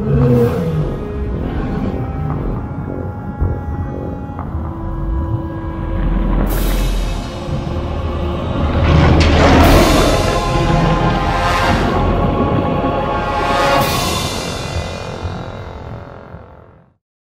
Amen.